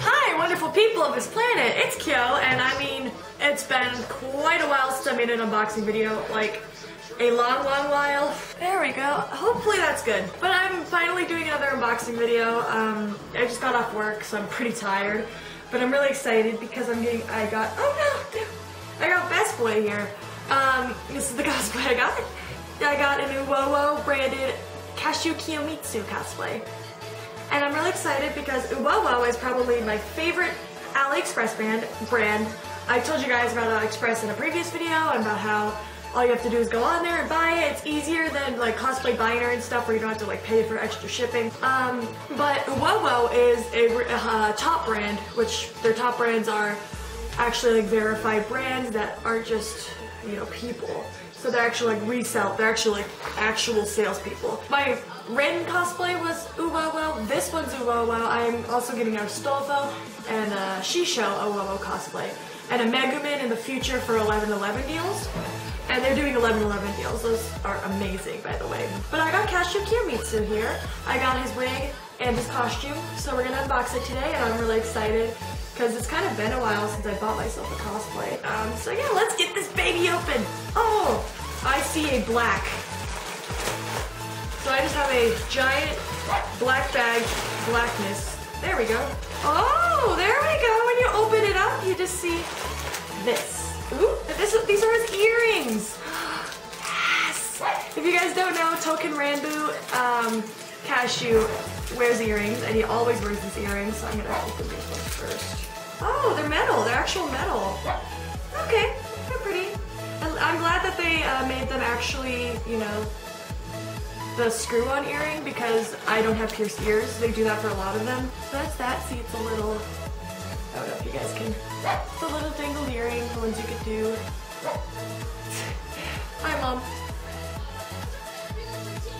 Hi, wonderful people of this planet. It's Kyo, and I mean, it's been quite a while since I made an unboxing video. Like, a long, long while. There we go. Hopefully that's good. But I'm finally doing another unboxing video. Um, I just got off work, so I'm pretty tired. But I'm really excited because I'm getting, I got, oh no, I got Best Boy here. Um, this is the cosplay I got. I got an Uwowo branded Kashuu Kiyomitsu cosplay. And I'm really excited because Uwowo is probably my favorite AliExpress brand. brand. I told you guys about AliExpress in a previous video and about how all you have to do is go on there and buy it. It's easier than like cosplay Biner and stuff where you don't have to like pay for extra shipping. Um, but Uwowo is a uh, top brand, which their top brands are actually like verified brands that aren't just, you know, people. So they're actually like resell, they're actually like actual salespeople. My Ren cosplay was Uwowo, this one's Uwowo. I'm also getting a Stolfo and uh, a Shisho Uwowo cosplay. And a Megumin in the future for 1111 deals. And they're doing 1111 deals. Those are amazing, by the way. But I got Kashuu Kiyomitsu here. I got his wig and his costume. So we're gonna unbox it today and I'm really excited because it's kind of been a while since I bought myself a cosplay. Um, so yeah, let's get this baby open. Oh, I see a black. So I just have a giant black bag blackness. There we go. Oh, there we go. When you open it up, you just see this. Ooh, this, these are his earrings. Yes. If you guys don't know, Token Ranbu um, Kashuu wears earrings, and he always wears these earrings. So I'm gonna open these ones first. Oh, they're metal. They're actual metal. Okay, they're pretty. I'm glad that they uh, made them actually, you know, the screw-on earring because I don't have pierced ears. They do that for a lot of them. So that's that. See, it's a little I don't know if you guys can. The little dangle earring, the ones you could do. Hi, Mom.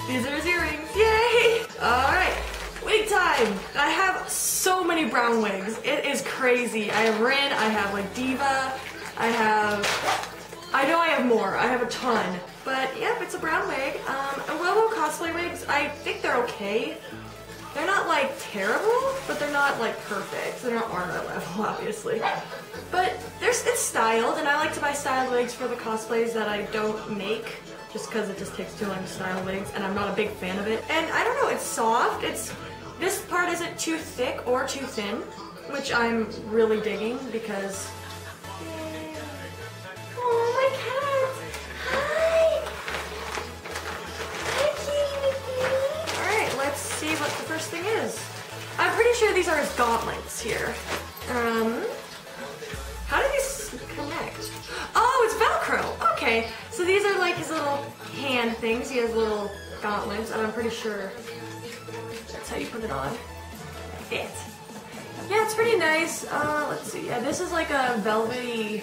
These are his earrings. Yay! Alright, wig time! I have so many brown wigs. It is crazy. I have Rin, I have like Diva, I have... I know I have more. I have a ton. But yep, it's a brown wig. Um, Uwowo cosplay wigs, I think they're okay. They're not like terrible, but they're not like perfect. They're not Arda level, obviously. But there's it's styled, and I like to buy styled wigs for the cosplays that I don't make, just because it just takes too long to style wigs, and I'm not a big fan of it. And I don't know, it's soft. It's this part isn't too thick or too thin, which I'm really digging because let's see what the first thing is. I'm pretty sure these are his gauntlets here. Um, these are like his little hand things. He has little gauntlets, and I'm pretty sure that's how you put it on. It. Yeah, it's pretty nice. Uh, let's see. Yeah, this is like a velvety,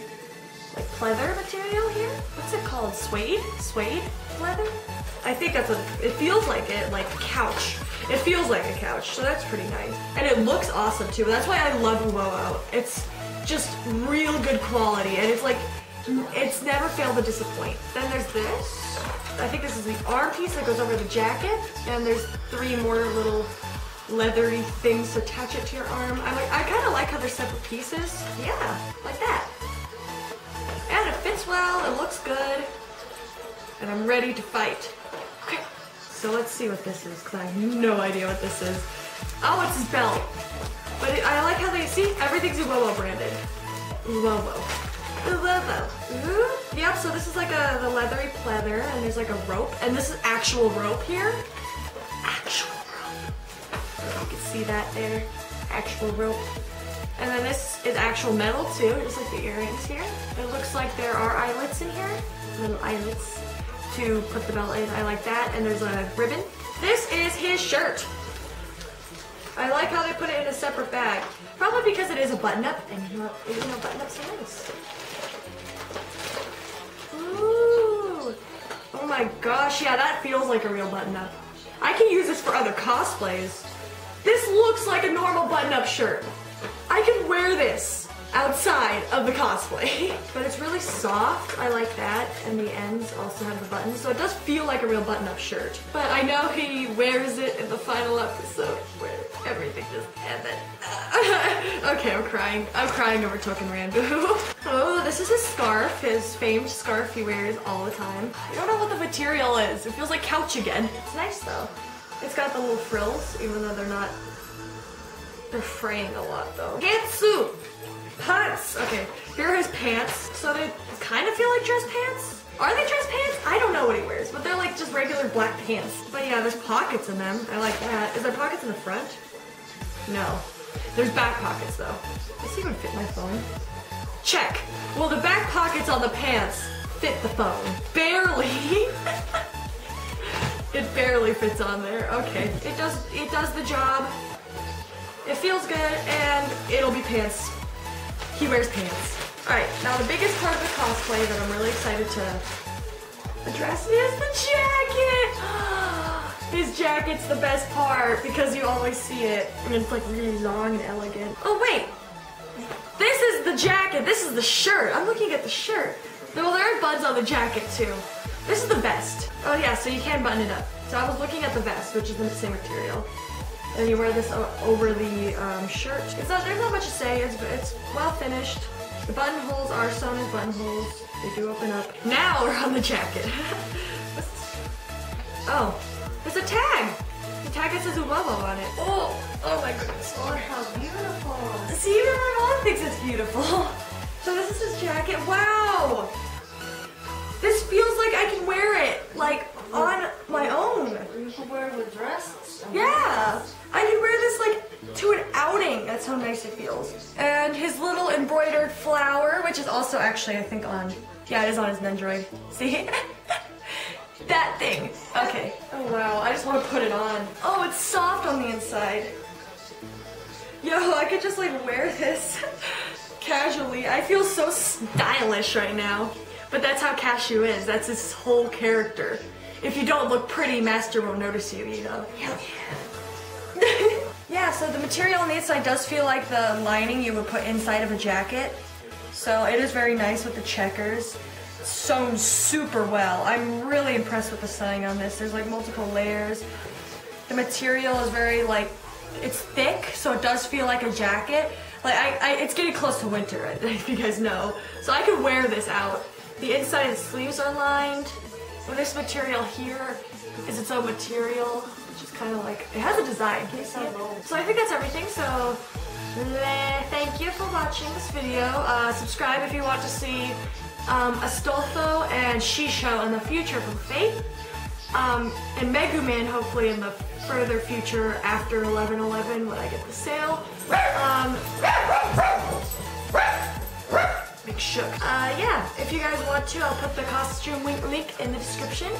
like pleather material here. What's it called? Suede? Suede leather? I think that's what it feels like. It like couch. It feels like a couch, so that's pretty nice. And it looks awesome too. That's why I love Uwowo. It's just real good quality, and it's like it's never failed to disappoint. Then there's this. I think this is the arm piece that goes over the jacket, and there's three more little leathery things to attach it to your arm. I like. I kind of like how they're separate pieces. Yeah, like that. And it fits well. It looks good, and I'm ready to fight. Okay. So let's see what this is, because I have no idea what this is. Oh, it's his belt. But it, I like how they, see, everything's Uwowo branded. Uwowo. Uwowo. Ooh. Yep, so this is like a the leathery pleather, and there's like a rope, and this is actual rope here. Actual rope. You can see that there. Actual rope. And then this is actual metal too, just like the earrings here. It looks like there are eyelets in here. Little eyelets to put the belt in. I like that. And there's a ribbon. This is his shirt. I like how they put it in a separate bag. Probably because it is a button-up, and you know, you know button-ups are nice. Ooh. Oh my gosh, yeah, that feels like a real button-up. I can use this for other cosplays. This looks like a normal button-up shirt. I can wear this. Outside of the cosplay. but it's really soft. I like that. And the ends also have the buttons. So it does feel like a real button-up shirt. But I know he wears it in the final episode where everything just ended. okay, I'm crying. I'm crying over Token Ranbu. oh, this is his scarf, his famed scarf he wears all the time. I don't know what the material is. It feels like couch again. It's nice though. It's got the little frills, even though they're not they're fraying a lot though. Pantsuit! Pants! Okay, here are his pants. So they kind of feel like dress pants? Are they dress pants? I don't know what he wears, but they're like just regular black pants. But yeah, there's pockets in them. I like that. Is there pockets in the front? No. There's back pockets though. Does even fit my phone? Check. Well, the back pockets on the pants fit the phone. Barely. it barely fits on there. Okay. It does it does the job. It feels good and it'll be pants. He wears pants. Alright, now the biggest part of the cosplay that I'm really excited to address is the jacket! His jacket's the best part because you always see it and it's like really long and elegant. Oh wait! This is the jacket, this is the shirt. I'm looking at the shirt. Well, there are buttons on the jacket too. This is the vest. Oh yeah, so you can button it up. So I was looking at the vest, which is the same material. And you wear this over the um, shirt. It's not, there's not much to say. It's, it's well finished. The buttonholes are sewn as buttonholes. They do open up. Now we're on the jacket. oh, there's a tag. The tag says Uwowo on it. Oh, oh my goodness. Oh, how beautiful. See, even my mom thinks it's beautiful. So this is his jacket. Wow. This feels like I can wear it, like, on my own. You can wear it with dresses. Yeah, That's how nice it feels. And his little embroidered flower, which is also actually I think on, yeah, it is on his Nendroid. See? that thing. Okay. Oh wow, I just want to put it on. Oh, it's soft on the inside. Yo, I could just like wear this casually. I feel so stylish right now. But that's how Kashuu is. That's his whole character. If you don't look pretty, Master won't notice you, you know? Hell yeah. yeah, so the material on the inside does feel like the lining you would put inside of a jacket. So it is very nice with the checkers. Sewn super well. I'm really impressed with the sewing on this. There's like multiple layers. The material is very like, it's thick, so it does feel like a jacket. Like I, I it's getting close to winter, if you guys know. So I could wear this out. The inside of the sleeves are lined. This material here is its own material, which is kind of like, it has a design. Can you see it? So I think that's everything. So thank you for watching this video. Uh, subscribe if you want to see um, Astolfo and Shisho in the future from Fate. Um, and Megumin hopefully in the further future after 11.11 when I get the sale. Um, Big shook. Uh, yeah, if you guys want to, I'll put the costume link in the description.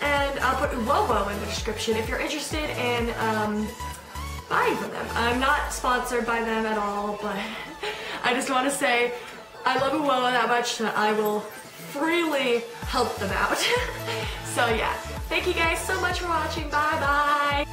And I'll put Uwowo in the description if you're interested in um, buying from them. I'm not sponsored by them at all, but I just want to say I love Uwowo that much that I will freely help them out. so yeah, thank you guys so much for watching. Bye bye.